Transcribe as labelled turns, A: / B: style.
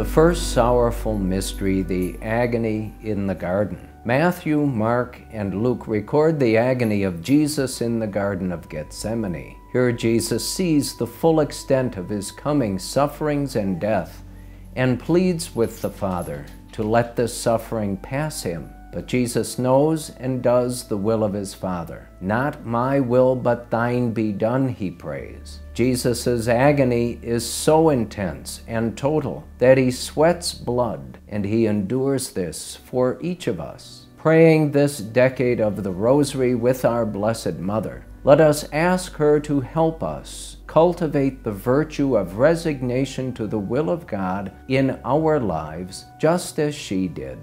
A: The first sorrowful mystery, the agony in the garden. Matthew, Mark, and Luke record the agony of Jesus in the Garden of Gethsemane. Here Jesus sees the full extent of his coming sufferings and death and pleads with the Father to let this suffering pass him but Jesus knows and does the will of his Father. Not my will, but thine be done, he prays. Jesus' agony is so intense and total that he sweats blood, and he endures this for each of us. Praying this decade of the Rosary with our Blessed Mother, let us ask her to help us cultivate the virtue of resignation to the will of God in our lives, just as she did.